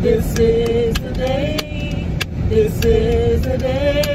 This is the day. This is the day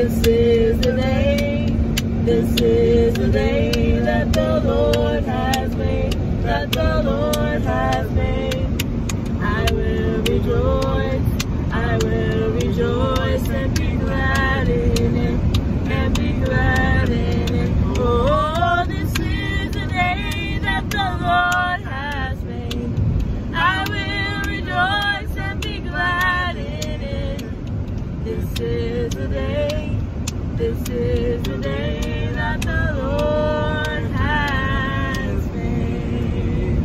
This is the day. This is the day that the Lord has made. That the Lord has made. I will rejoice. I will rejoice and be glad in it. And be glad in it. Oh, this is the day that the Lord has made. I will rejoice and be glad in it. This is the day. This is the day that the Lord has made.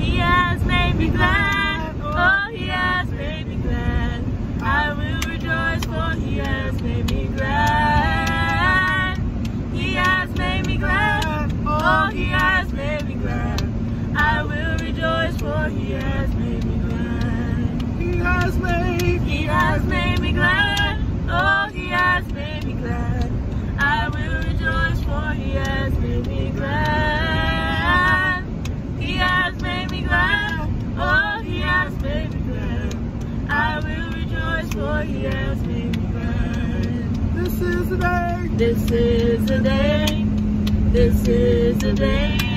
He has made me glad. Oh, He has made me glad. I will rejoice, for He has made me glad. He has made me glad. Oh, He has made me glad. I will rejoice, for He has made me glad. He has made. For has made me. This is the day. This is the day. This is the day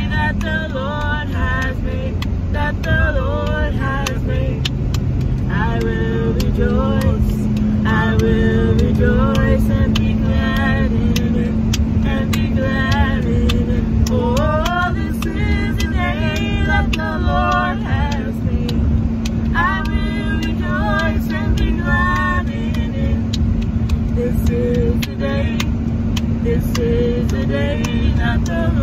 This is the day. This is the day that the